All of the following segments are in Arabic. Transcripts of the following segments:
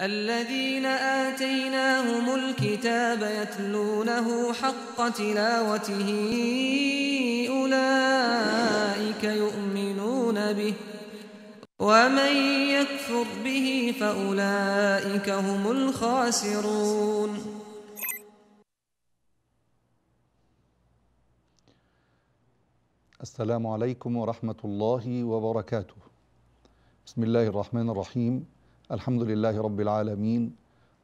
الذين آتيناهم الكتاب يتلونه حق تلاوته أولئك يؤمنون به ومن يكفر به فأولئك هم الخاسرون السلام عليكم ورحمة الله وبركاته. بسم الله الرحمن الرحيم. الحمد لله رب العالمين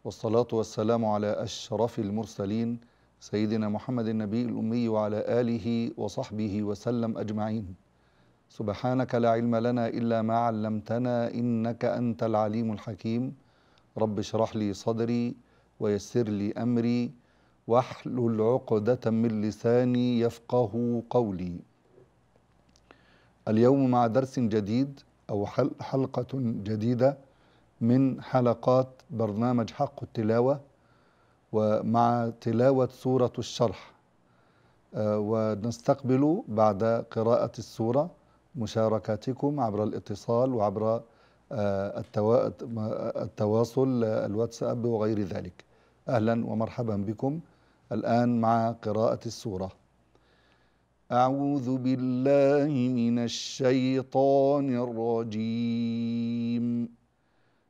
والصلاة والسلام على أشرف المرسلين سيدنا محمد النبي الأمي وعلى آله وصحبه وسلم أجمعين. سبحانك لا علم لنا إلا ما علمتنا إنك أنت العليم الحكيم. رب اشرح لي صدري ويسر لي أمري واحلل عقدة من لساني يفقه قولي. اليوم مع درس جديد أو حلقة جديدة من حلقات برنامج حق التلاوة ومع تلاوة سورة الشرح. ونستقبل بعد قراءة السورة مشاركاتكم عبر الاتصال وعبر التواصل الواتساب وغير ذلك. أهلا ومرحبا بكم الآن مع قراءة السورة. أعوذ بالله من الشيطان الرجيم.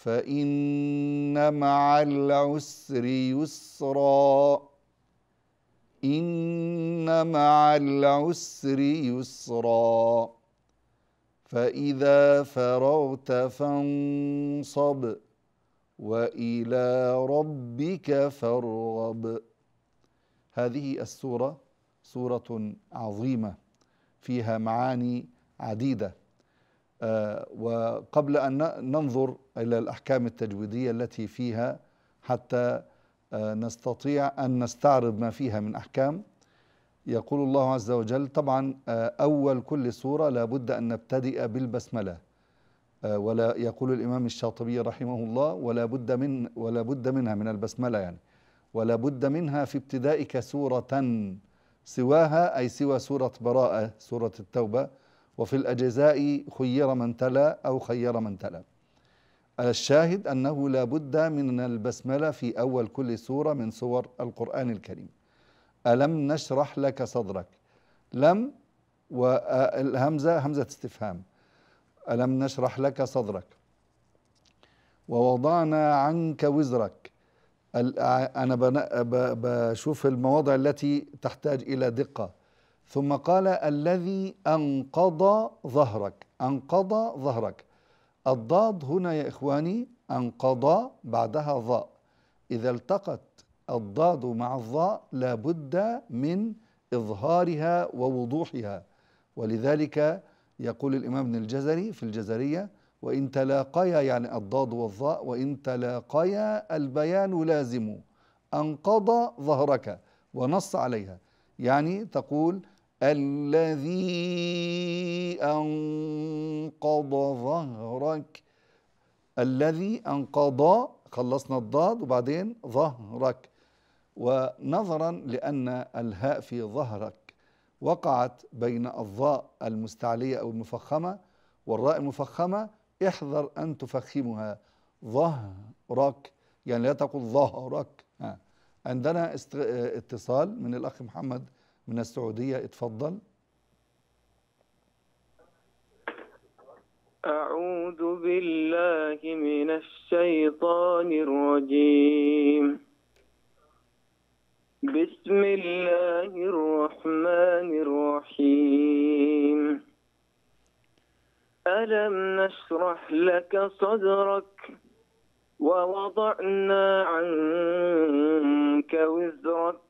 فإن مع العسر يسرا. إن مع العسر يسرا. فإذا فرغت فانصب وإلى ربك فارغب. هذه السورة سورة عظيمة فيها معاني عديدة. وقبل أن ننظر إلى الأحكام التجويدية التي فيها حتى آه نستطيع أن نستعرض ما فيها من أحكام يقول الله عز وجل طبعا آه أول كل سورة لابد أن نبتدئ بالبسملة. ولا يقول الإمام الشاطبي رحمه الله ولا بد من ولا بد منها من البسملة يعني. ولا بد منها في ابتدائك سورة سواها أي سوى سورة براءة سورة التوبة وفي الأجزاء خير من تلا أو خير من تلا. الشاهد أنه لا بد من البسملة في أول كل سورة من سور القرآن الكريم. ألم نشرح لك صدرك؟ لم والهمزة همزة استفهام. ألم نشرح لك صدرك؟ ووضعنا عنك وزرك. أنا بشوف المواضع التي تحتاج إلى دقة. ثم قال الذي أنقض ظهرك أنقض ظهرك. الضاد هنا يا إخواني أنقض بعدها ضاء إذا التقت الضاد مع الضاء لابد من إظهارها ووضوحها. ولذلك يقول الإمام ابن الجزري في الجزرية وإن تلاقيا يعني الضاد والضاء وإن تلاقيا البيان لازم. أنقض ظهرك. ونص عليها. يعني تقول الذي أنقض ظهرك الذي أنقض خلصنا الضاد وبعدين ظهرك. ونظرا لأن الهاء في ظهرك. وقعت بين الضاء المستعلية أو المفخمة والراء المفخمة احذر أن تفخمها. ظهرك يعني لا تقول ظهرك. عندنا اتصال من الأخ محمد. من السعودية. اتفضل. أعوذ بالله من الشيطان الرجيم. بسم الله الرحمن الرحيم. ألم نشرح لك صدرك ووضعنا عنك وزرك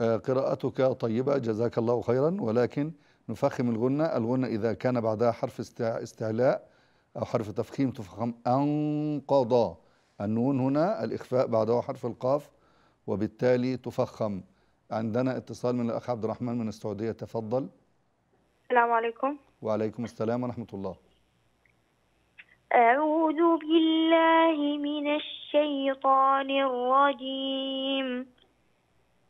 قراءتك طيبة جزاك الله خيرا. ولكن نفخم الغنة الغنة إذا كان بعدها حرف استع- استعلاء أو حرف تفخيم تفخم أنقضى. النون هنا الإخفاء بعده حرف القاف وبالتالي تفخم. عندنا اتصال من الأخ عبد الرحمن من السعودية. تفضل. السلام عليكم. وعليكم السلام ورحمة الله. أعوذ بالله من الشيطان الرجيم.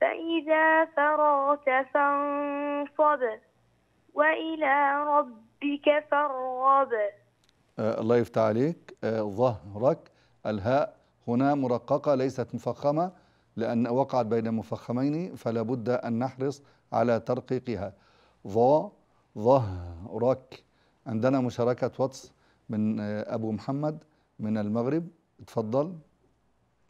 فإذا فرغت فانصب وإلى ربك فارغب. آه الله يفتح عليك. آه ظهرك الهاء هنا مرققة ليست مفخمة لأن وقعت بين مفخمين فلا بد أن نحرص على ترقيقها. ظا ظهرك. عندنا مشاركة واتس من آه أبو محمد من المغرب. اتفضل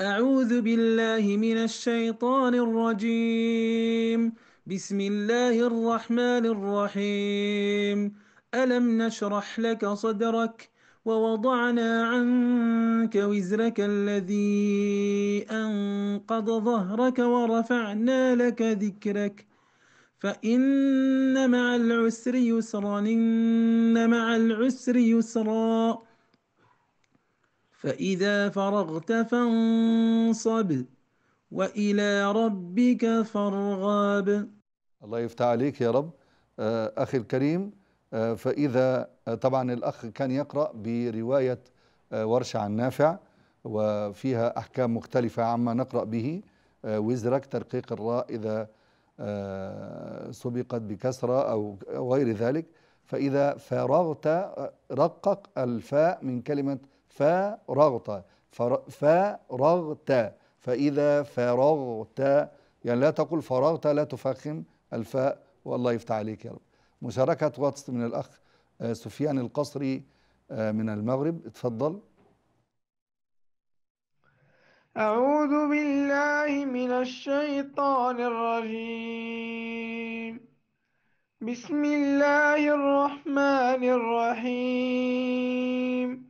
أعوذ بالله من الشيطان الرجيم. بسم الله الرحمن الرحيم. ألم نشرح لك صدرك ووضعنا عنك وزرك الذي أنقض ظهرك ورفعنا لك ذكرك. فإن مع العسر يسرا إن مع العسر يسرا. فإذا فرغت فانصب وإلى ربك فارغب. الله يفتح عليك يا رب. آه أخي الكريم آه فإذا آه طبعا الأخ كان يقرأ برواية آه ورش عن نافع وفيها أحكام مختلفة عما نقرأ به وزرك ترقيق الراء إذا سبقت بكسرة أو غير ذلك. فإذا فرغت رقق الفاء من كلمة فرغت. فر- فرغت. فإذا فرغت. يعني لا تقول فرغت لا تفخم الفاء. والله يفتح عليك يا رب. مشاركة واتس من الأخ آه، سفيان القصري آه، من المغرب. اتفضل. أعوذ بالله من الشيطان الرجيم. بسم الله الرحمن الرحيم.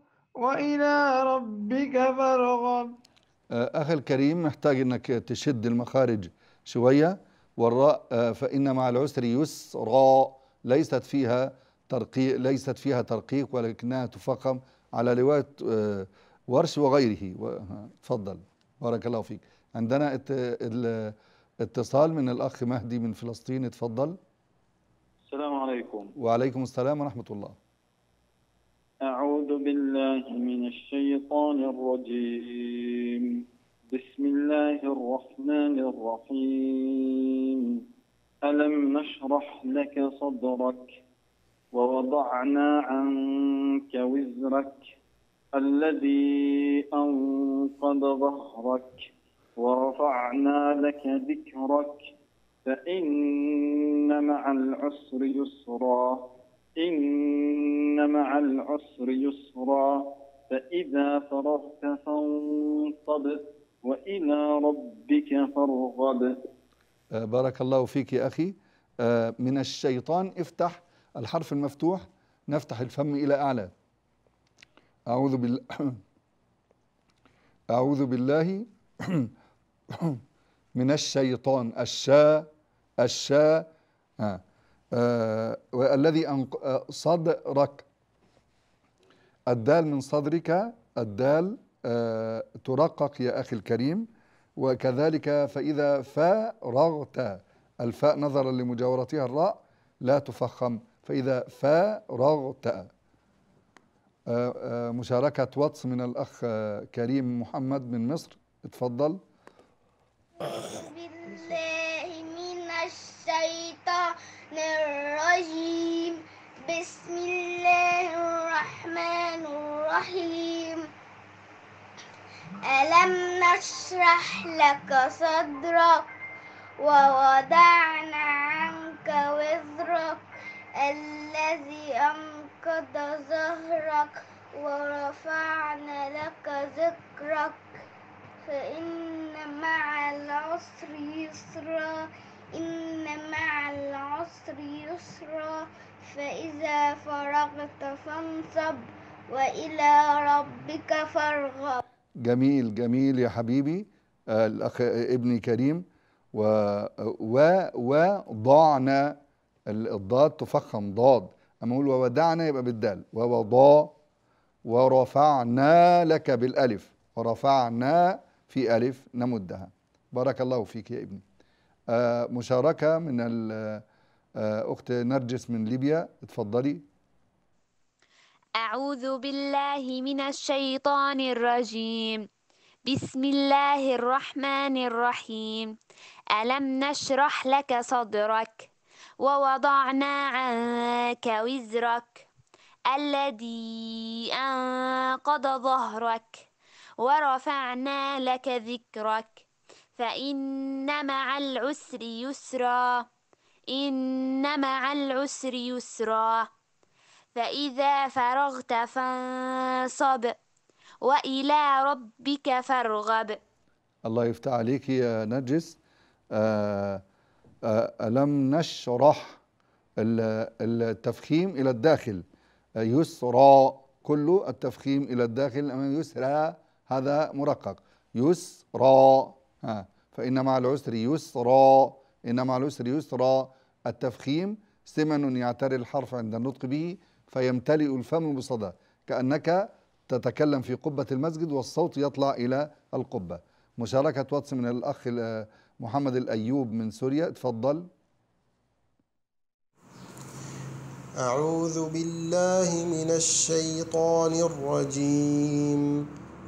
وإلى ربك فارغب. آه، أخي الكريم محتاج أنك تشد المخارج شوية. والراء آه، فإن مع العسر يسرا. ليست فيها ترقيق ليست فيها ترقيق ولكنها تفخم على رواية آه، ورش وغيره. تفضل. بارك الله فيك. عندنا ات- ال- اتصال من الأخ مهدي من فلسطين. اتفضل السلام عليكم. وعليكم السلام ورحمة الله. أعوذ بالله من الشيطان الرجيم. بسم الله الرحمن الرحيم. ألم نشرح لك صدرك ووضعنا عنك وزرك الذي أنقض ظهرك ورفعنا لك ذكرك فإن مع العسر يسرا. إن مع العسر يسرا فإذا فرغت فانصب وإلى ربك فارغب. آه، بارك الله فيك يا أخي. آه، من الشيطان افتح الحرف المفتوح نفتح الفم إلى أعلى. أعوذ بالله أعوذ بالله من الشيطان. الشاء الشاء آه. آه. والذي أنق... آه، صدرك الدال من صدرك الدال آه ترقق يا أخي الكريم. وكذلك فإذا فرغت الفاء نظرا لمجاورتها الراء لا تفخم. فإذا آه، مشاركة واتس من الأخ كريم محمد من مصر. اتفضل. الشيطان الرجيم بسم الله الرحمن الرحيم. ألم نشرح لك صدرك ووضعنا عنك وزرك الذي أنقض ظهرك ورفعنا لك ذكرك. فإن مع العسر يسرا إن مع العسر يسرا فإذا فرغت فانصب وإلى ربك فارغب. جميل جميل يا حبيبي آه، الأخ ابني كريم. و و وضعنا ال- الضاد تفخم ضاد. أما أقول وودعنا يبقى بالدال. ووضا ورفعنا لك بالألف. ورفعنا في ألف نمدها. بارك الله فيك يا ابني. آه، مشاركة من ال- آه، نرجس من ليبيا. اتفضلي. أعوذ بالله من الشيطان الرجيم. بسم الله الرحمن الرحيم. ألم نشرح لك صدرك ووضعنا عنك وزرك الذي أنقض ظهرك ورفعنا لك ذكرك فإن مع العسر يسرا. إن مع العسر يسرا. فإذا فرغت فانصب وإلى ربك فارغب. الله يفتح عليك يا نرجس. آه، آه، ألم نشرح ال- التفخيم إلى الداخل؟ آه، يسرى كله التفخيم إلى الداخل أما يسرى هذا مرقق. يسرى ها. فإن مع العسر يسرى إن مع العسر يسرى التفخيم سمن يعتري الحرف عند النطق به فيمتلئ الفم بصدى كأنك تتكلم في قبة المسجد والصوت يطلع إلى القبة. مشاركة واتس من الأخ ال- محمد الأيوب من سوريا اتفضل. أعوذ بالله من الشيطان الرجيم.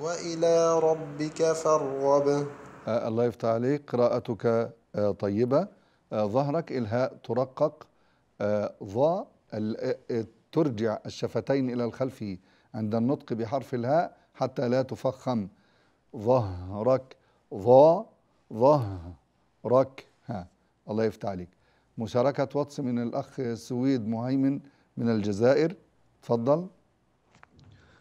وإلى ربك فارغب. آه الله يفتح عليك. قراءتك آه طيبة. آه ظهرك إلهاء ترقق. آه ظا ال- آه، ترجع الشفتين إلى الخلف عند النطق بحرف الهاء حتى لا تفخم. ظهرك ظا ظهرك. ها الله يفتح عليك. مشاركة واتس من الأخ سويد مهيمن من الجزائر. تفضل.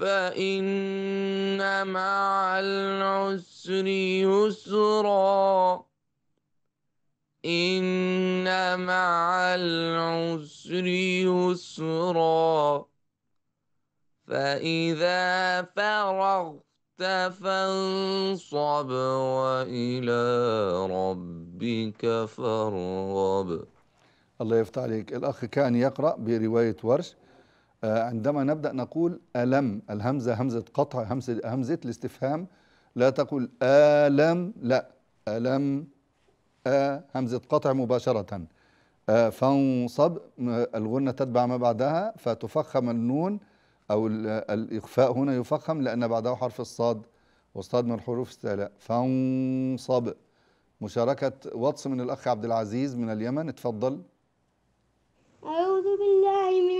فإن مع العسر يسرا. إن مع العسر يسرا. فإذا فرغت فانصب وإلى ربك فارغب. الله يفتح عليك. الأخ كان يقرأ برواية ورش. عندما نبدأ نقول ألم الهمزة همزة قطع همزة, همزة الاستفهام لا تقول ألم لا. ألم آ همزة قطع مباشرة. فانصب الغنة تتبع ما بعدها فتفخم النون أو ال- الإخفاء هنا يفخم لأن بعده حرف الصاد والصاد من حروف استعلاء فانصب. مشاركة وطس من الأخ عبد العزيز من اليمن اتفضل. أعوذ بالله من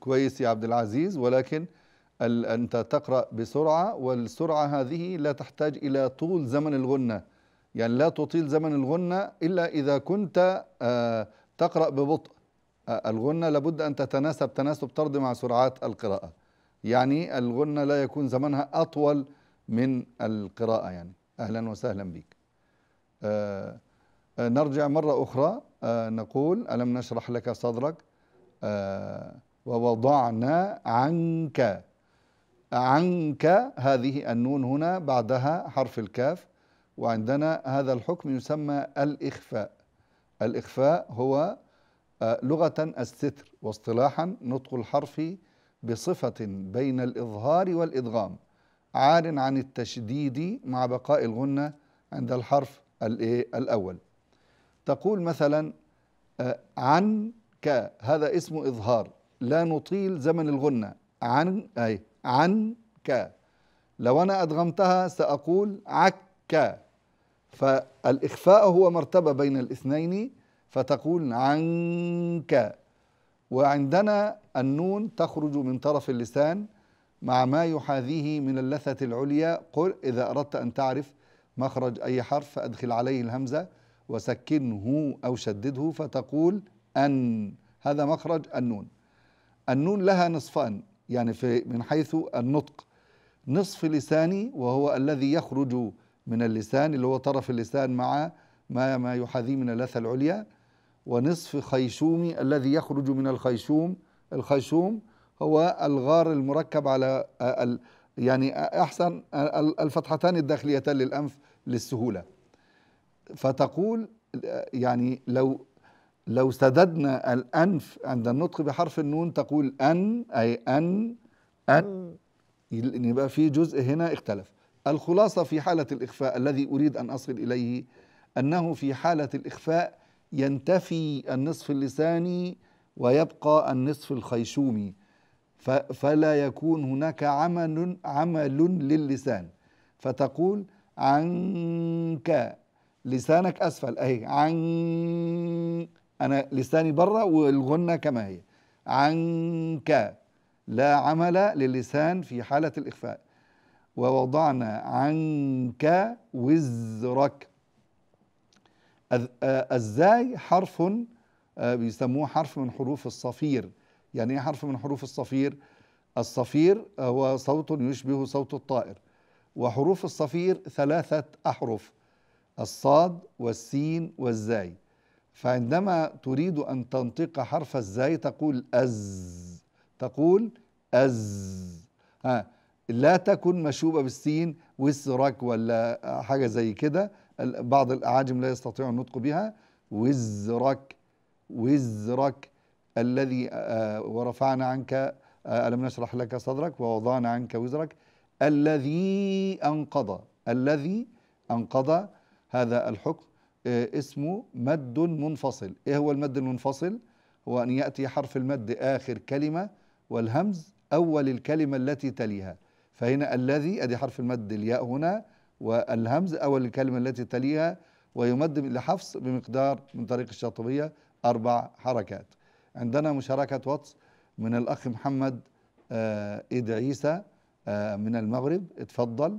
كويس يا عبد العزيز ولكن أنت تقرأ بسرعة والسرعة هذه لا تحتاج إلى طول زمن الغنة. يعني لا تطيل زمن الغنة إلا إذا كنت آه تقرأ ببطء. آه الغنة لابد أن تتناسب تناسب طرد مع سرعات القراءة. يعني الغنة لا يكون زمنها أطول من القراءة يعني. أهلا وسهلا بك. آه آه، نرجع مرة أخرى. آه، نقول ألم نشرح لك صدرك؟ آه، ووضعنا عنك. عنك هذه النون هنا بعدها حرف الكاف وعندنا هذا الحكم يسمى الإخفاء. الإخفاء هو آه، لغة الستر واصطلاحا نطق الحرف بصفة بين الإظهار والإدغام. عار عن التشديد مع بقاء الغنة عند الحرف الإيه؟ الأول. تقول مثلا آه، عنك هذا اسم إظهار. لا نطيل زمن الغنة عن أي عنك لو أنا أدغمتها سأقول عك. فالإخفاء هو مرتبة بين الاثنين فتقول عنك. وعندنا النون تخرج من طرف اللسان مع ما يحاذيه من اللثة العليا. قل إذا أردت أن تعرف مخرج أي حرف فأدخل عليه الهمزة وسكنه أو شدده فتقول أن. هذا مخرج النون. النون لها نصفان يعني في من حيث النطق. نصف لساني وهو الذي يخرج من اللسان اللي هو طرف اللسان مع ما ما يحاذيه من اللثة العليا. ونصف خيشومي الذي يخرج من الخيشوم الخيشوم هو الغار المركب على آه، ال- يعني أحسن ال- الفتحتان الداخليتان للأنف للسهولة. فتقول آه، يعني لو لو سددنا الأنف عند النطق بحرف النون تقول أن أي أن أن. يل- يبقى في جزء هنا اختلف. الخلاصة في حالة الإخفاء الذي أريد أن أصل إليه أنه في حالة الإخفاء ينتفي النصف اللساني ويبقى النصف الخيشومي. فلا يكون هناك عمل عمل للسان. فتقول عنك لسانك أسفل اهي عن أنا لساني بره والغنه كما هي. عنك لا عمل للسان في حالة الإخفاء. ووضعنا عنك وزرك. آه، الزاي حرف آه، بيسموه حرف من حروف الصفير. يعني إيه حرف من حروف الصفير؟ الصفير هو صوت يشبه صوت الطائر. وحروف الصفير ثلاثة أحرف الصاد والسين والزاي. فعندما تريد أن تنطق حرف الزاي تقول أز تقول أز. ها لا تكن مشوبة بالسين وزرك ولا حاجة زي كده. بعض الأعاجم لا يستطيع النطق بها. وزرك وزرك الذي آه، ورفعنا عنك آه، ألم نشرح لك صدرك؟ ووضعنا عنك وزرك. الذي أنقض الذي أنقض هذا الحكم. آه، اسمه مد منفصل. إيه هو المد المنفصل؟ هو أن يأتي حرف المد آخر كلمة والهمز أول الكلمة التي تليها. فهنا الذي أدي حرف المد الياء هنا والهمز أول الكلمة التي تليها ويمد لحفص بمقدار من طريق الشاطبية أربع حركات. عندنا مشاركة واتس من الأخ محمد آه، إيد عيسى آه، من المغرب. اتفضل.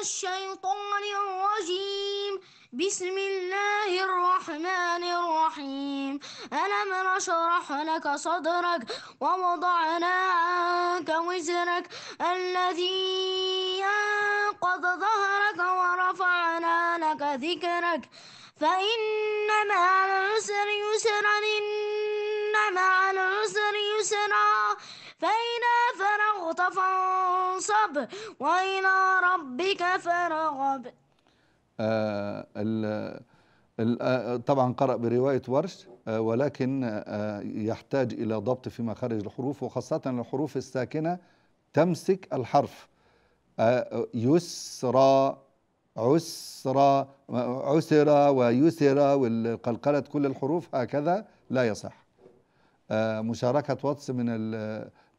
الشيطان الرجيم. بسم الله الرحمن الرحيم. ألم نشرح لك صدرك ووضعنا عنك وزرك الذي أنقض ظهرك ورفعنا لك ذكرك. فإن مع العسر يسرا إن مع العسر يسرا. فرغت فانصب وإلى ربك فارغب. آه، ال- آه، طبعا قرأ برواية ورش آه، ولكن آه، يحتاج إلى ضبط في مخارج الحروف وخاصة الحروف الساكنة تمسك الحرف. يسرى عسرى عسرى ويسرى والقلقلة كل الحروف هكذا لا يصح. مشاركة واتس من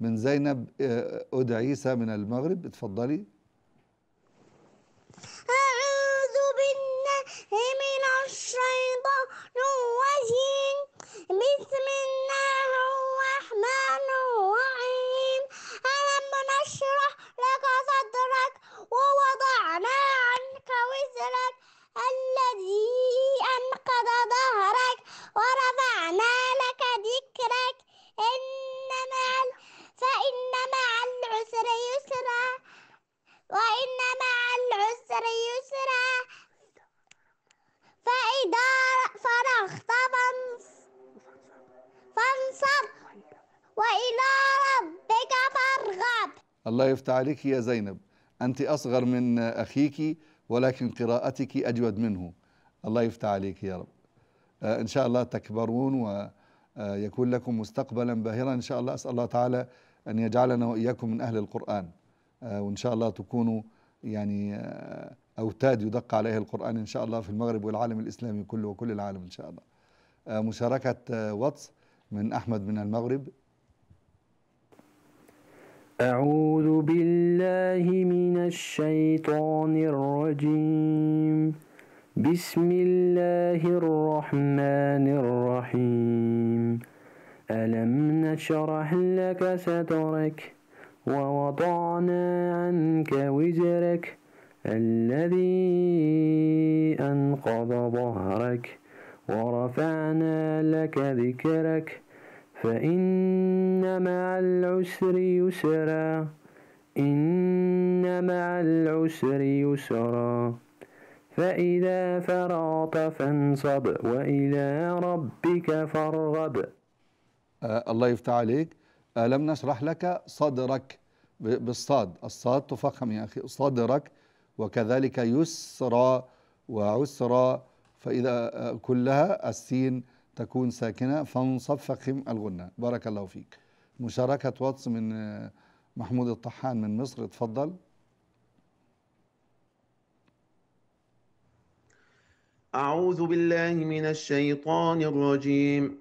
من زينب آه، أود عيسى من المغرب اتفضلي أعوذ بالله من الشيطان الرجيم بسم الله الرحمن الرحيم ألم نشرح لك صدرك ووضعنا عنك وزرك الذي أنقض ظهرك ورفعنا لك ذكرك إن مع ال- فإن مع العسر يسرا وإن مع العسر يسرا. فإذا فرغت فانص- فانصب. وإلى ربك فارغب. الله يفتح عليك يا زينب. أنت أصغر من أخيك ولكن قراءتك أجود منه. الله يفتح عليك يا رب. آه، إن شاء الله تكبرون ويكون لكم مستقبلا باهرا. إن شاء الله أسأل الله تعالى أن يجعلنا وإياكم من أهل القرآن. آه، وإن شاء الله تكونوا يعني آه، أوتاد يدق عليه القرآن إن شاء الله في المغرب والعالم الإسلامي كله وكل العالم إن شاء الله. آه، مشاركة واتس من أحمد من المغرب. أعوذ بالله من الشيطان الرجيم. بسم الله الرحمن الرحيم. ألم نشرح لك صدرك؟ ووضعنا عنك وزرك الذي أنقض ظهرك ورفعنا لك ذكرك فإن مع العسر يسرا إن مع العسر يسرا. فإذا فرغت فانصب وإلى ربك فارغب. آه الله يفتح عليك. آه لم نشرح لك صدرك؟ بالصاد. الصاد تفخم يا أخي. صدرك وكذلك يسرى وعسرى. فإذا آه كلها السين تكون ساكنة فانصب فخم الغنة. بارك الله فيك. مشاركة واتس من آه محمود الطحان من مصر. اتفضل. أعوذ بالله من الشيطان الرجيم.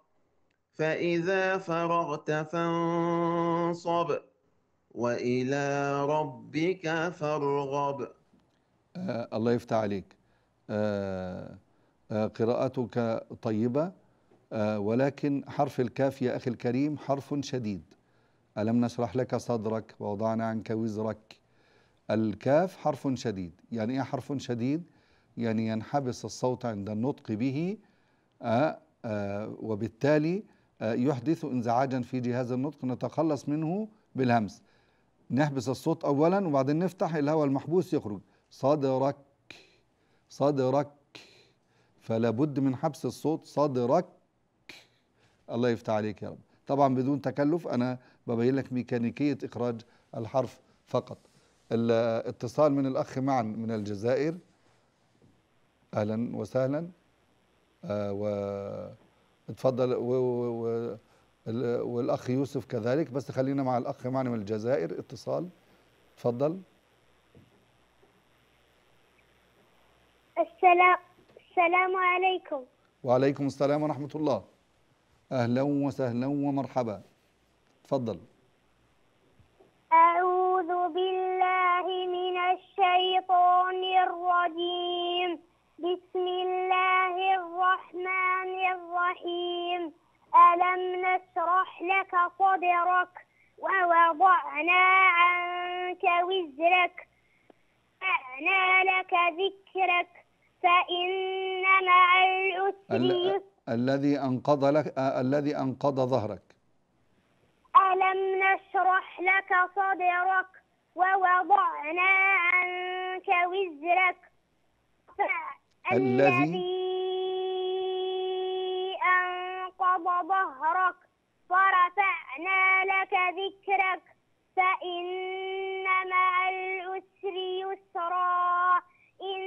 فإذا فرغت فانصب وإلى ربك فارغب. آه الله يفتح عليك. آه آه قراءتك طيبة آه ولكن حرف الكاف يا أخي الكريم حرف شديد. ألم نشرح لك صدرك ووضعنا عنك وزرك؟ الكاف حرف شديد. يعني إيه حرف شديد؟ يعني ينحبس الصوت عند النطق به آه آه وبالتالي يحدث انزعاجا في جهاز النطق نتخلص منه بالهمس. نحبس الصوت أولا وبعدين نفتح الهواء المحبوس يخرج. صدرك صدرك. فلا بد من حبس الصوت صدرك. الله يفتح عليك يا رب. طبعا بدون تكلف أنا ببين لك ميكانيكية إخراج الحرف فقط. الاتصال من الأخ معا من الجزائر. أهلا وسهلا. آه اتفضل و... و... و... ال- والأخ يوسف كذلك بس خلينا مع الأخ معنا من الجزائر اتصال. تفضل السلام السلام عليكم. وعليكم السلام ورحمة الله. أهلا وسهلا ومرحبا. تفضل أعوذ بالله من الشيطان الرجيم. بسم الله الرحمن الرحيم. ألم نشرح لك صدرك ووضعنا عنك وزرك؟ وأنا لك ذكرك. فإن مع العسر الذي أنقض لك آه، الذي أنقض ظهرك. ألم نشرح لك صدرك ووضعنا عنك وزرك؟ الذي أنقض ظهرك ورفعنا لك ذكرك فإن مع العسر يسرا إن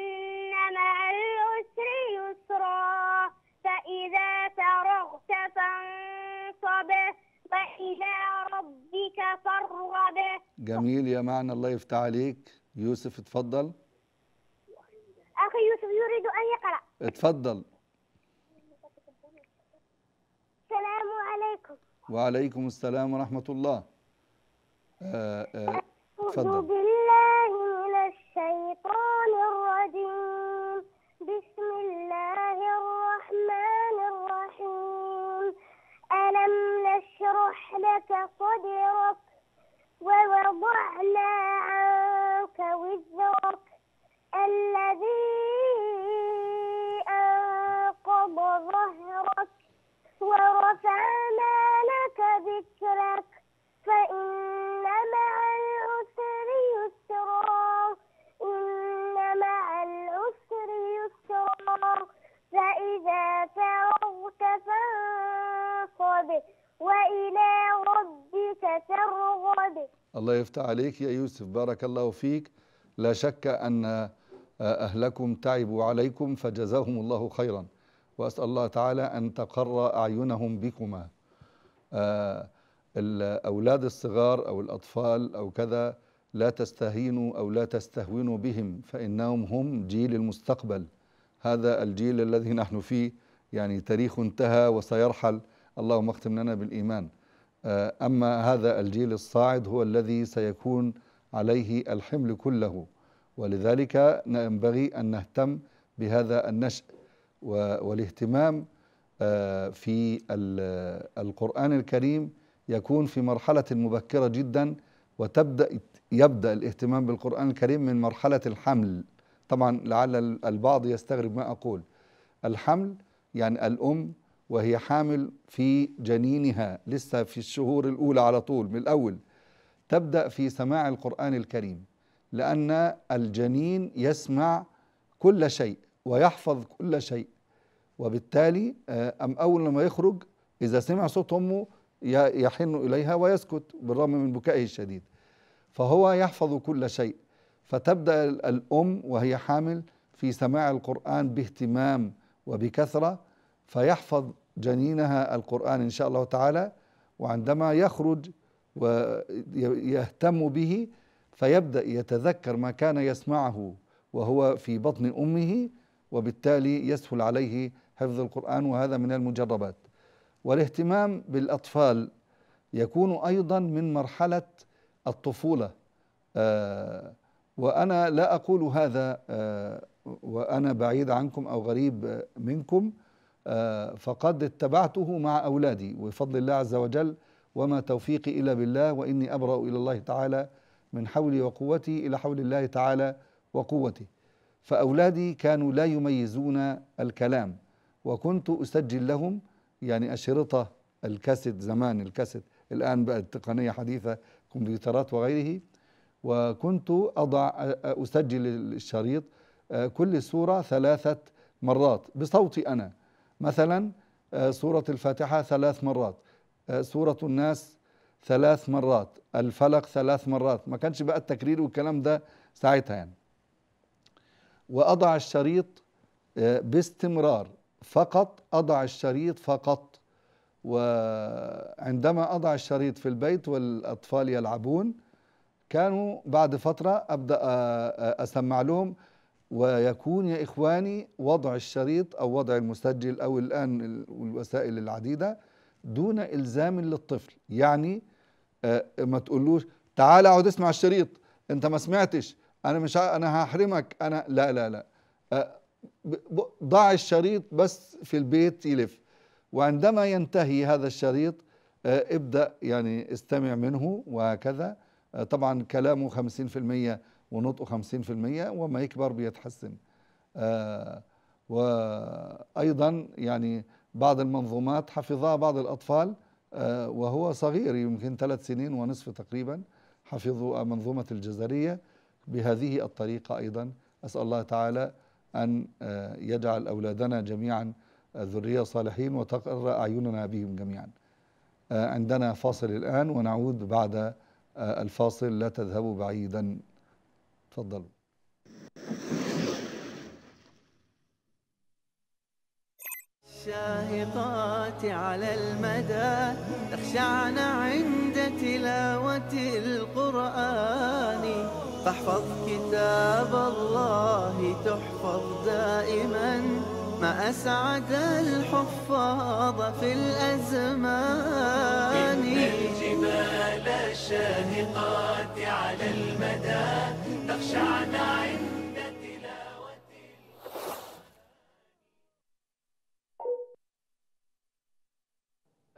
مع العسر يسرا فإذا فرغت فانصب وإلى ربك فارغب. جميل يا معنى الله يفتح عليك. يوسف اتفضل. أخي يوسف يريد أن يقرأ. اتفضل. السلام عليكم. وعليكم السلام ورحمة الله. آه، آه، أعوذ اتفضل. بالله من الشيطان الرجيم. بسم الله الرحمن الرحيم. ألم نشرح لك صدرك ووضعنا عنك وزرك الذي أنقض ظهرك ورفعنا لك ذكرك فإن مع العسر يسرا إن مع العسر يسرا فإذا فرغت فانصب وإلى ربك فارغب الله يفتح عليك يا يوسف بارك الله فيك. لا شك أن أهلكم تعبوا عليكم فجزاهم الله خيرا. وأسأل الله تعالى أن تقر أعينهم بكما. آه، الأولاد الصغار أو الأطفال أو كذا لا تستهينوا أو لا تستهونوا بهم فإنهم هم جيل المستقبل. هذا الجيل الذي نحن فيه يعني تاريخ انتهى وسيرحل. اللهم اختم لنا بالإيمان. آه، أما هذا الجيل الصاعد هو الذي سيكون عليه الحمل كله. ولذلك ينبغي أن نهتم بهذا النشء و- والاهتمام آه، في ال- القرآن الكريم يكون في مرحلة مبكرة جدا وتبدأ يبدأ الاهتمام بالقرآن الكريم من مرحلة الحمل. طبعا لعل البعض يستغرب ما أقول. الحمل يعني الأم وهي حامل في جنينها لسه في الشهور الأولى على طول من الأول. تبدأ في سماع القرآن الكريم. لأن الجنين يسمع كل شيء ويحفظ كل شيء. وبالتالي آه، أم أول لما يخرج إذا سمع صوت أمه يحن إليها ويسكت بالرغم من بكائه الشديد. فهو يحفظ كل شيء. فتبدأ ال- الأم وهي حامل في سماع القرآن باهتمام وبكثرة فيحفظ جنينها القرآن إن شاء الله تعالى. وعندما يخرج ويهتم به فيبدأ يتذكر ما كان يسمعه وهو في بطن أمه وبالتالي يسهل عليه حفظ القرآن وهذا من المجربات. والاهتمام بالأطفال يكون أيضا من مرحلة الطفولة. آه، وأنا لا أقول هذا آه، وأنا بعيد عنكم أو غريب منكم آه، فقد اتبعته مع أولادي. وبفضل الله عز وجل وما توفيقي إلا بالله وإني أبرأ إلى الله تعالى من حولي وقوتي إلى حول الله تعالى وقوته فأولادي كانوا لا يميزون الكلام وكنت أسجل لهم يعني أشرطة الكاسيت زمان الكاسيت الآن بقت تقنية حديثة كمبيوترات وغيره. وكنت أضع أسجل الشريط آه، كل سورة ثلاثة مرات بصوتي أنا. مثلا آه، سورة الفاتحة ثلاث مرات آه، سورة الناس ثلاث مرات الفلق ثلاث مرات. ما كانش بقى التكرير والكلام ده ساعتها يعني. وأضع الشريط آه، باستمرار. فقط أضع الشريط فقط. وعندما أضع الشريط في البيت والأطفال يلعبون كانوا بعد فترة أبدأ آه، آه، أسمع لهم ويكون يا إخواني وضع الشريط أو وضع المسجل أو الآن ال- الوسائل العديدة دون إلزام للطفل. يعني ما تقولوش تعال اقعد اسمع الشريط. انت ما سمعتش. أنا مش أنا هحرمك. أنا لا لا لا. آه، ضع الشريط بس في البيت يلف. وعندما ينتهي هذا الشريط آه، ابدأ يعني استمع منه وهكذا. آه، طبعا كلامه 50% ونطقه 50% وما يكبر بيتحسن. آه، وأيضا يعني بعض المنظومات حفظها بعض الأطفال. آه، وهو صغير يمكن ثلاث سنين ونصف تقريبا حفظوا منظومة الجزرية بهذه الطريقة أيضا. أسأل الله تعالى أن آه، يجعل أولادنا جميعا آه، ذرية صالحين وتقر أعيننا بهم جميعا. آه، عندنا فاصل الآن ونعود بعد آه، الفاصل. لا تذهبوا بعيدا. تفضلوا. الشاهقات على المدى تخشعن عند تلاوة القرآن. فاحفظ كتاب الله تحفظ دائما. ما أسعد الحفاظ في الأزمان. إن الجبال الشاهقات على المدى تخشعن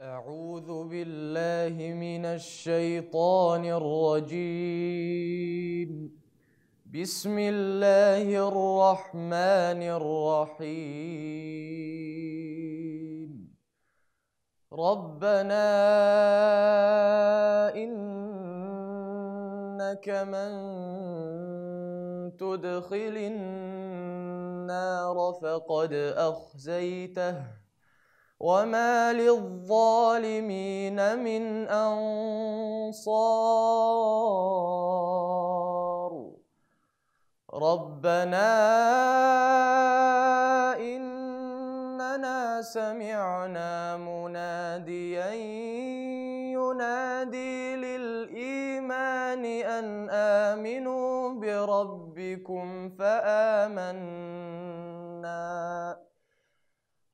أعوذ بالله من الشيطان الرجيم. بسم الله الرحمن الرحيم. ربنا إنك من تدخل النار فقد أخزيته. وما للظالمين من أنصار ربنا إننا سمعنا مناديا ينادي للإيمان أن آمنوا بربكم فآمنا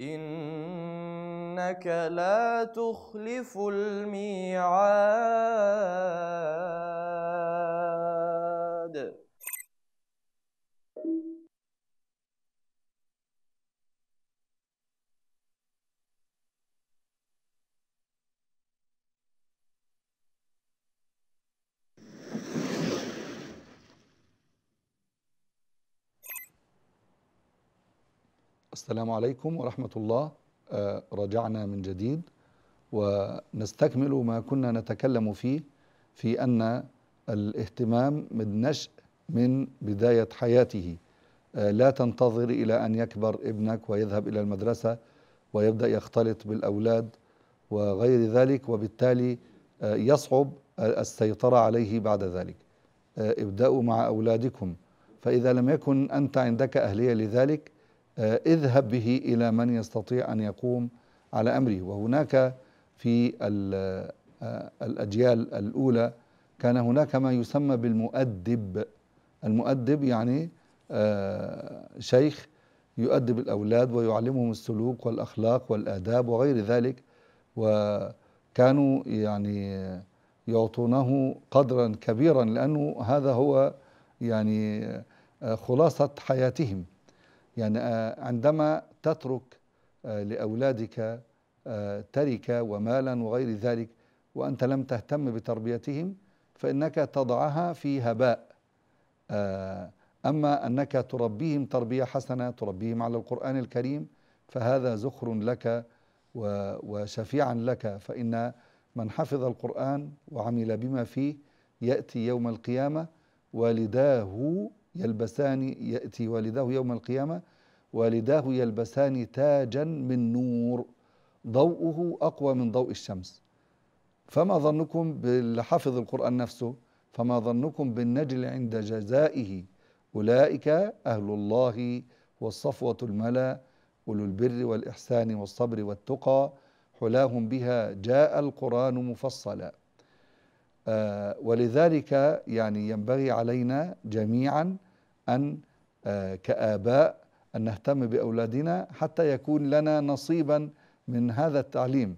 إنك لا تخلف الميعاد. السلام عليكم ورحمة الله. آه، رجعنا من جديد ونستكمل ما كنا نتكلم فيه في أن الاهتمام بالنشء من بداية حياته. آه، لا تنتظر إلى أن يكبر ابنك ويذهب إلى المدرسة ويبدأ يختلط بالأولاد وغير ذلك وبالتالي آه، يصعب السيطرة عليه بعد ذلك. ابدأوا مع أولادكم. فإذا لم يكن أنت عندك أهلية لذلك اذهب به إلى من يستطيع أن يقوم على أمره. وهناك في آه، الأجيال الأولى كان هناك ما يسمى بالمؤدب. المؤدب يعني آه، شيخ يؤدب الأولاد ويعلمهم السلوك والأخلاق والآداب وغير ذلك. وكانوا يعني يعطونه قدرا كبيرا لأنه هذا هو يعني آه، خلاصة حياتهم. يعني آه، عندما تترك آه، لأولادك آه، تركة ومالا وغير ذلك وأنت لم تهتم بتربيتهم فإنك تضعها في هباء. أما أنك تربيهم تربية حسنة تربيهم على القرآن الكريم فهذا زخر لك وشفيعا لك. فإن من حفظ القرآن وعمل بما فيه يأتي يوم القيامة والداه يلبسان يأتي والداه يوم القيامة والداه يلبسان تاجا من نور ضوءه أقوى من ضوء الشمس. فما ظنكم باللي حفظ القرآن نفسه؟ فما ظنكم بالنجل عند جزائه؟ أولئك أهل الله والصفوة الملا أولو البر والإحسان والصبر والتقى. حلاهم بها جاء القرآن مفصلا. آه، ولذلك يعني ينبغي علينا جميعا أن آه، كآباء أن نهتم بأولادنا حتى يكون لنا نصيبا من هذا التعليم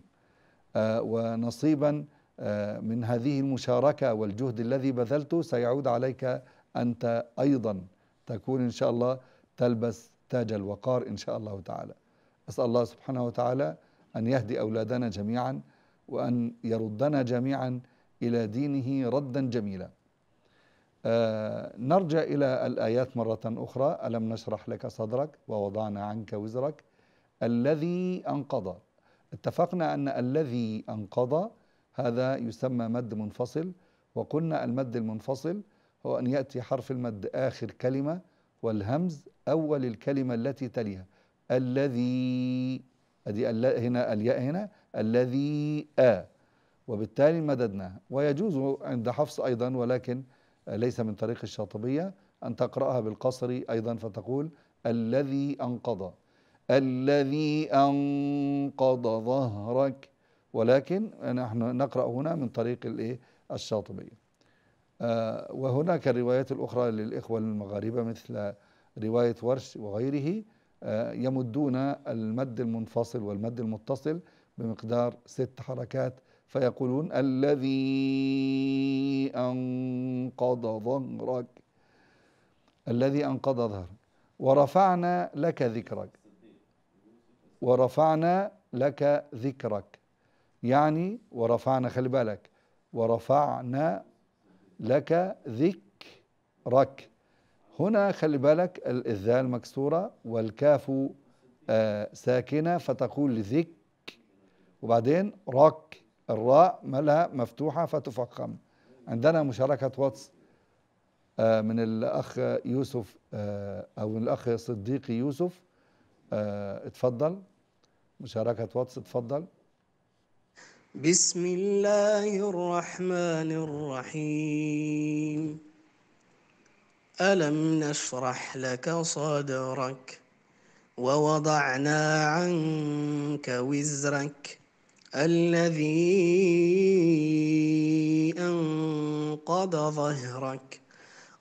آه، ونصيبا آه، من هذه المشاركة والجهد الذي بذلته. سيعود عليك أنت أيضا. تكون إن شاء الله تلبس تاج الوقار إن شاء الله تعالى. أسأل الله سبحانه وتعالى أن يهدي أولادنا جميعا وأن يردنا جميعا إلى دينه ردا جميلا. نرجع إلى الآيات مرة أخرى. ألم نشرح لك صدرك ووضعنا عنك وزرك؟ الذي أنقض. اتفقنا أن الذي أنقض هذا يسمى مد منفصل وقلنا المد المنفصل هو أن يأتي حرف المد آخر كلمة والهمز أول الكلمة التي تليها. الذي أدي هنا الياء هنا الذي آ. وبالتالي مددناها ويجوز عند حفص أيضا ولكن ليس من طريق الشاطبية أن تقرأها بالقصر أيضا فتقول الذي أنقض. الذي أنقض ظهرك. ولكن نحن نقرأ هنا من طريق الإيه؟ الشاطبية. آه، وهناك الروايات الأخرى للإخوة المغاربة مثل رواية ورش وغيره آه، يمدون المد المنفصل والمد المتصل بمقدار ست حركات فيقولون الذي أنقض ظهرك. الذي أنقض ظهرك. ورفعنا لك ذكرك. ورفعنا لك ذكرك. يعني ورفعنا خلي بالك. ورفعنا لك ذكرك. هنا خلي بالك ال- الذال مكسورة والكاف آه، ساكنة فتقول ذك. وبعدين رك. الراء ملها مفتوحة فتفخم. عندنا مشاركة واتس آه، من الأخ يوسف آه، أو من الأخ صديقي يوسف. آه، اتفضل. مشاركة واتس اتفضل. بسم الله الرحمن الرحيم. ألم نشرح لك صدرك ووضعنا عنك وزرك؟ الذي أنقض ظهرك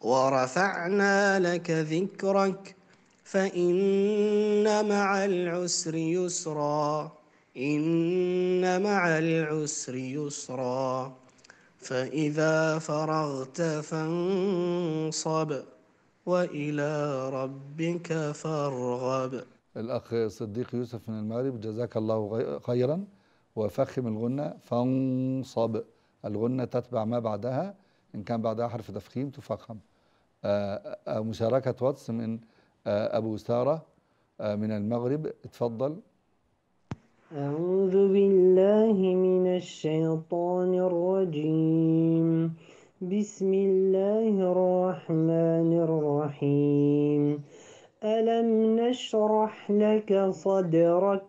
ورفعنا لك ذكرك فإن مع العسر يسرا إن مع العسر يسرا. فإذا فرغت فانصب وإلى ربك فارغب. الأخ صديق يوسف من المغرب جزاك الله خيرا. وفخم الغنة فانصب. الغنة تتبع ما بعدها إن كان بعدها حرف تفخيم تفخم. آه، آه، مشاركة واتس من آه، أبو سارة من المغرب. اتفضل. أعوذ بالله من الشيطان الرجيم. بسم الله الرحمن الرحيم. ألم نشرح لك صدرك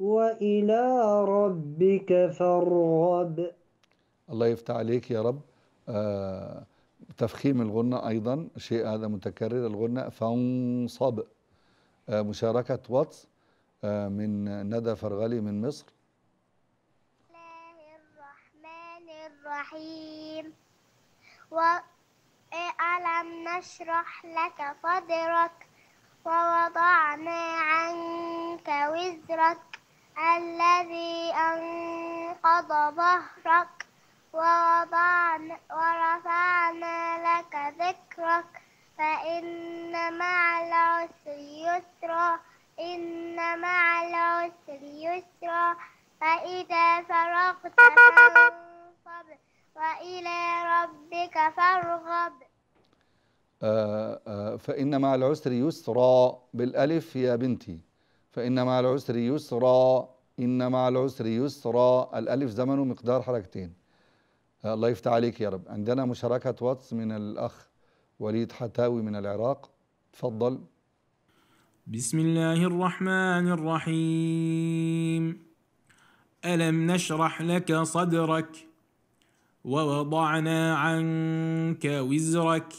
وإلى ربك فارغب. الله يفتح عليك يا رب. آه، تفخيم الغنة أيضا شيء هذا متكرر الغنة فانصب. آه، مشاركة واتس آه، من ندى فرغلي من مصر. الرحمن الرحيم. وألم نشرح لك صدرك؟ ووضعنا عنك وزرك. الذي أنقض ظهرك ووضعنا ورفعنا لك ذكرك. فإن مع العسر يسرا إن مع العسر يسرا. فإذا فرغت فانصب وإلى ربك فارغب. آه، آه، فإن مع العسر يسرا بالألف يا بنتي. فإن مع العسر يسرا إن مع العسر يسرا. الألف زمنه مقدار حركتين. الله يفتح عليك يا رب. عندنا مشاركة واتس من الأخ وليد حتاوي من العراق. تفضل. بسم الله الرحمن الرحيم. ألم نشرح لك صدرك؟ ووضعنا عنك وزرك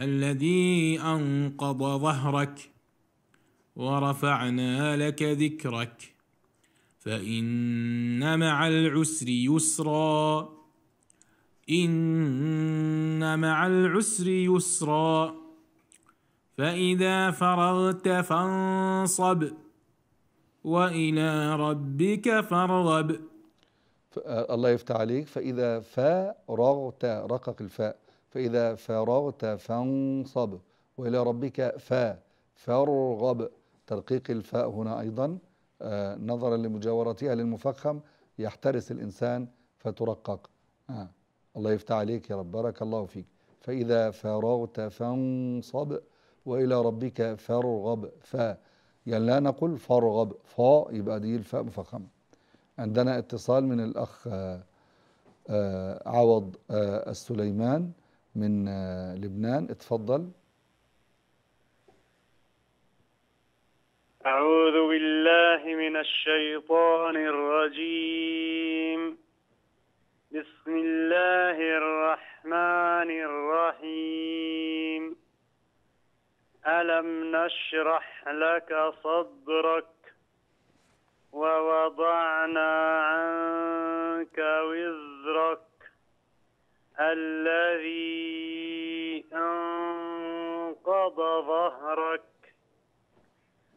الذي أنقض ظهرك. ورفعنا لك ذكرك فإن مع العسر يسرا إن مع العسر يسرا فإذا فرغت فانصب وإلى ربك فارغب. الله يفتح عليك. فإذا فرغت رقق الفاء. فإذا فرغت فانصب وإلى ربك فا فارغب. ترقيق الفاء هنا أيضا آه، نظرا لمجاورتها للمفخم يحترس الإنسان فترقق. آه. الله يفتح عليك يا رب بارك الله فيك. فإذا فرغت فانصب وإلى ربك فارغب. فا يعني لا نقول فارغب فا يبقى دي الفاء مفخمة عندنا اتصال من الأخ آه، عوض السليمان من لبنان. اتفضل. أعوذ بالله من الشيطان الرجيم. بسم الله الرحمن الرحيم. ألم نشرح لك صدرك ووضعنا عنك وزرك الذي أنقض ظهرك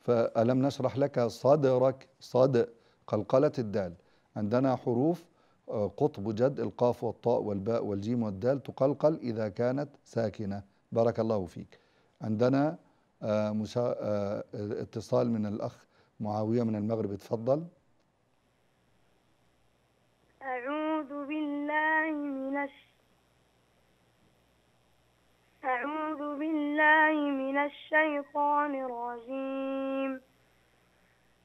فألم نشرح لك صدرك صد قلقلة الدال. عندنا حروف آه، قطب جد القاف والطاء والباء والجيم والدال تقلقل إذا كانت ساكنة. بارك الله فيك. عندنا آه، مشا... آه، اتصال من الأخ معاوية من المغرب. اتفضل. أعوذ بالله من الش... أعوذ بالله من الشيطان الرجيم.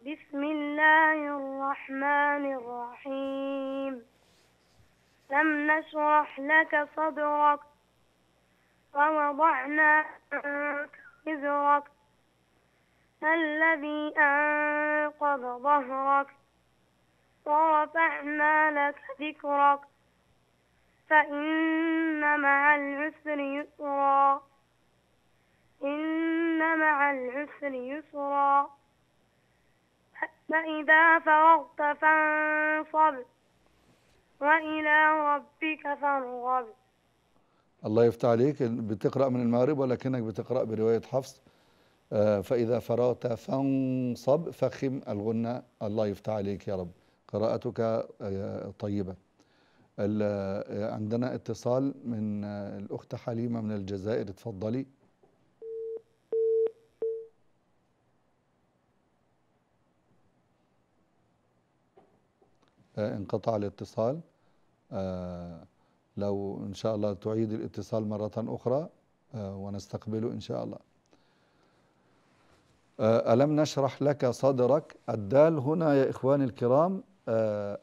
بسم الله الرحمن الرحيم. لم نشرح لك صدرك ووضعنا عنك وزرك. الذي أنقض ظهرك ورفعنا لك ذكرك. فإن مع العسر يسرا. إن مع العسر يسرا. فإذا فرغت فانصب وإلى ربك فارغب. الله يفتح عليك. بتقرأ من المغرب ولكنك بتقرأ برواية حفص. آه، فإذا فرغت فانصب فخم الغنة الله يفتح عليك يا رب. قراءتك آه، طيبة. عندنا اتصال من الأخت حليمة من الجزائر اتفضلي آه، انقطع الاتصال. آه، لو إن شاء الله تعيد الاتصال مرة أخرى آه، ونستقبله إن شاء الله. ألم نشرح لك صدرك؟ الدال هنا يا إخواني الكرام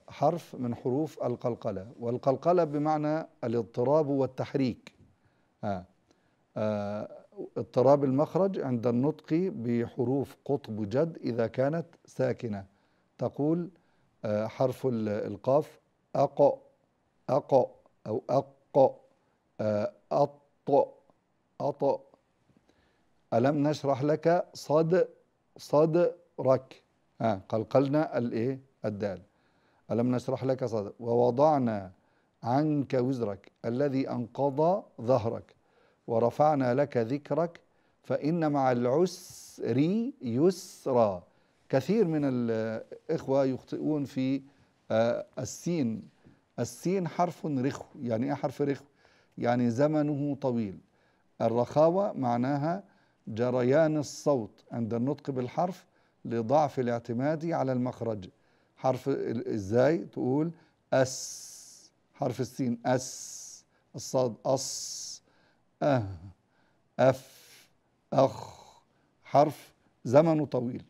حرف من حروف القلقلة. والقلقلة بمعنى الاضطراب والتحريك. آه. آه، اضطراب المخرج عند النطق بحروف قطب جد إذا كانت ساكنة. تقول آه، حرف ال- القاف أق أق أو أق آه، أط أط. ألم نشرح لك صد صدرك. آه قلقلنا الإيه الدال. ألم نشرح لك صدرك ووضعنا عنك وزرك الذي أنقض ظهرك ورفعنا لك ذكرك فإن مع العسر يسرا. كثير من الإخوة يخطئون في آه، السين. السين حرف رخو. يعني إيه حرف رخو؟ يعني زمنه طويل. الرخاوة معناها جريان الصوت عند النطق بالحرف لضعف الاعتماد على المخرج. حرف إزاي؟ تقول أس حرف السين أس الصاد أص أه أف أخ حرف زمنه طويل.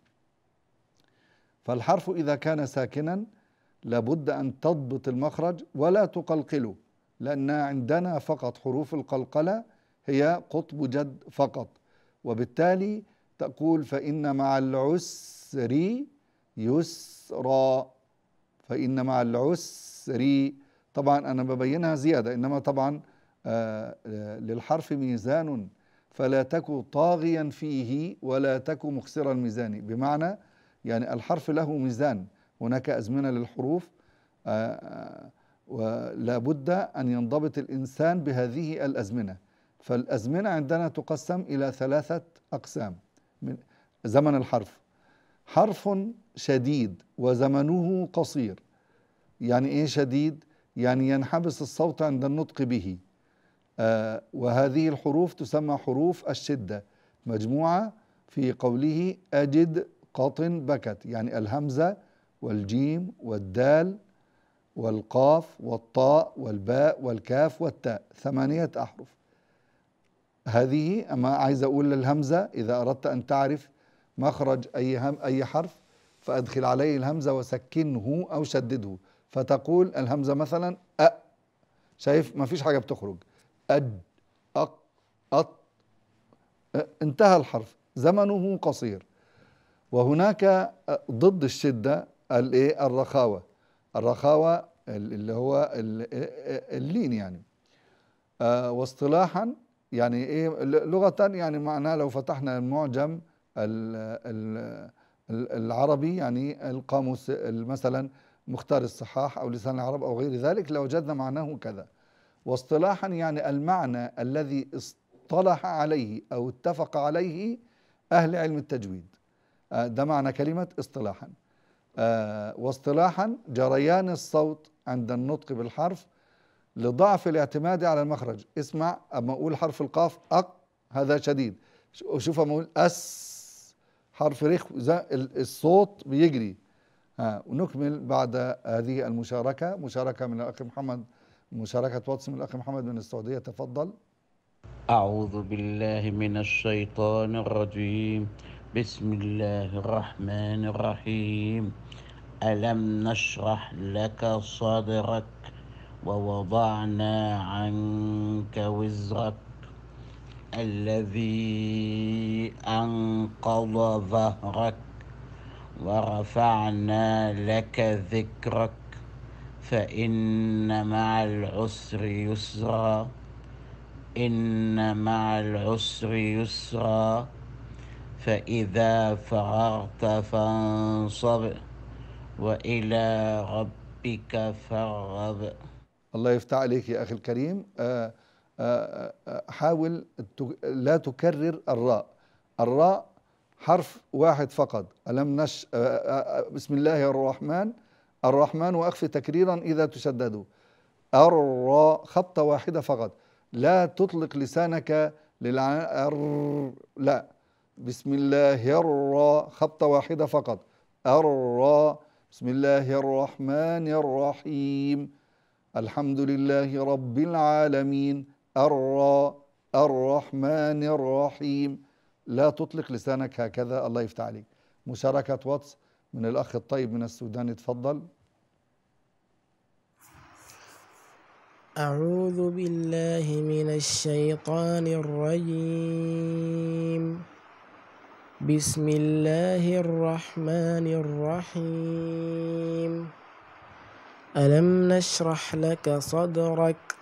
فالحرف إذا كان ساكنا لابد أن تضبط المخرج ولا تقلقله لأن عندنا فقط حروف القلقلة هي قطب جد فقط. وبالتالي تقول فإن مع العسر يسرا فإن مع العسر طبعا أنا ببينها زيادة إنما طبعا آه، آه، للحرف ميزان فلا تك طاغيا فيه ولا تك مخسر الميزان. بمعنى يعني الحرف له ميزان هناك أزمنة للحروف آه، ولا بد أن ينضبط الإنسان بهذه الأزمنة. فالأزمنة عندنا تقسم إلى ثلاثة أقسام من زمن الحرف. حرف شديد وزمنه قصير. يعني إيه شديد؟ يعني ينحبس الصوت عند النطق به. آه وهذه الحروف تسمى حروف الشدة. مجموعة في قوله أجد قط بكت. يعني الهمزة والجيم والدال والقاف والطاء والباء والكاف والتاء. ثمانية أحرف. هذه أما عايز أقول للهمزة إذا أردت أن تعرف مخرج أي هم أي حرف فأدخل عليه الهمزة وسكنه أو شدده. فتقول الهمزة مثلا أ. شايف؟ ما فيش حاجة بتخرج. أد أق أط. انتهى الحرف. زمنه قصير. وهناك ضد الشدة الايه الرخاوة. الرخاوة اللي هو ال- اللين يعني. واصطلاحا يعني إيه؟ لغة يعني معناه لو فتحنا المعجم ال- ال- ال- العربي يعني القاموس ال- مثلا مختار الصحاح أو لسان العرب أو غير ذلك لوجدنا معناه كذا. واصطلاحا يعني المعنى الذي اصطلح عليه أو اتفق عليه أهل علم التجويد. آه، ده معنى كلمة اصطلاحا. آه، واصطلاحا جريان الصوت عند النطق بالحرف لضعف الاعتماد على المخرج. اسمع أما أقول حرف القاف أق هذا شديد. ش- شوف أما أقول أس حرف رخ زي ال- الصوت بيجري. ها ونكمل بعد هذه المشاركة. مشاركة من الأخ محمد مشاركة واتس من الأخ محمد من السعودية. تفضل. أعوذ بالله من الشيطان الرجيم. بسم الله الرحمن الرحيم. ألم نشرح لك صدرك ووضعنا عنك وزرك؟ الذي أنقض ظهرك ورفعنا لك ذكرك فإن مع العسر يسرا إن مع العسر يسرا فإذا فرغت فانصب وإلى ربك فارغب. الله يفتح عليك يا أخي الكريم. آه، حاول لا تكرر الراء. الراء حرف واحد فقط. ألم نش آه، آه، آه، بسم الله الرحمن الرحمن وأخفي تكريرا إذا تشدد. الراء خطة واحدة فقط. لا تطلق لسانك للع... لا. بسم الله الراء خطة واحدة فقط. الراء بسم الله الرحمن الرحيم. الحمد لله رب العالمين. الراء الرحمن الرحيم. لا تطلق لسانك هكذا الله يفتح عليك. مشاركة واتس من الأخ الطيب من السودان تفضل أعوذ بالله من الشيطان الرجيم. بسم الله الرحمن الرحيم. ألم نشرح لك صدرك؟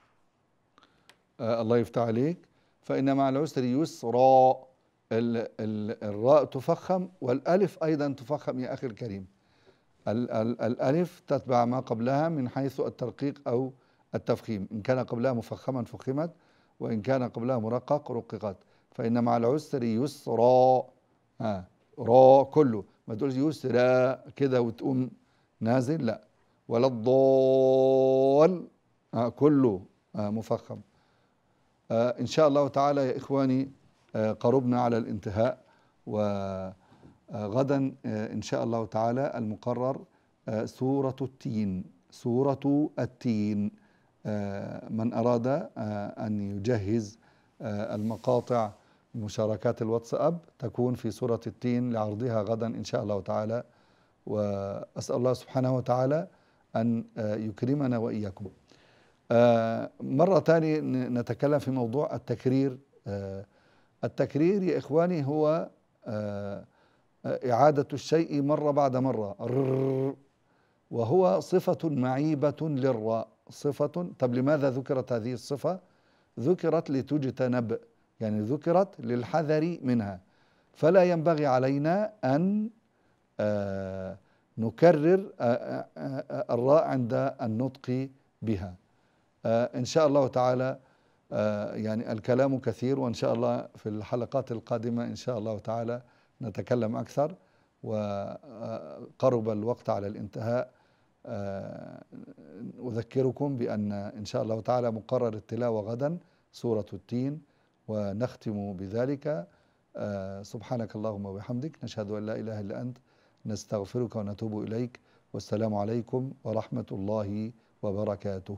الله يفتح عليك. فإن مع العسر يسرا ال ال الراء تفخم والألف أيضا تفخم يا أخي الكريم. ال ال الألف تتبع ما قبلها من حيث الترقيق أو التفخيم. إن كان قبلها مفخما فخمت وإن كان قبلها مرقق رققت. فإن مع العسر يسرا ها را كله. ما تقولش يسرا كده وتقوم نازل لا. ولا الضال آه كله آه مفخم. آه إن شاء الله تعالى يا إخواني آه قربنا على الانتهاء وغدا آه إن شاء الله تعالى المقرر آه سورة التين سورة التين. آه من أراد آه أن يجهز آه المقاطع مشاركات الواتساب تكون في سورة التين لعرضها غدا إن شاء الله تعالى. وأسأل الله سبحانه وتعالى أن يكرمنا وإياكم. مرة ثانية نتكلم في موضوع التكرير. التكرير يا إخواني هو إعادة الشيء مرة بعد مرة. وهو صفة معيبة للراء. صفة طب لماذا ذكرت هذه الصفة؟ ذكرت لتجتنب يعني ذكرت للحذر منها. فلا ينبغي علينا أن آه نكرر آه آه الراء عند النطق بها. إن شاء الله تعالى يعني الكلام كثير وإن شاء الله في الحلقات القادمة إن شاء الله تعالى نتكلم أكثر وقرب الوقت على الانتهاء. أذكركم بأن إن شاء الله تعالى مقرر التلاوة غدا سورة التين ونختم بذلك. آه سبحانك اللهم وبحمدك نشهد أن لا إله إلا أنت نستغفرك ونتوب إليك والسلام عليكم ورحمة الله وبركاته.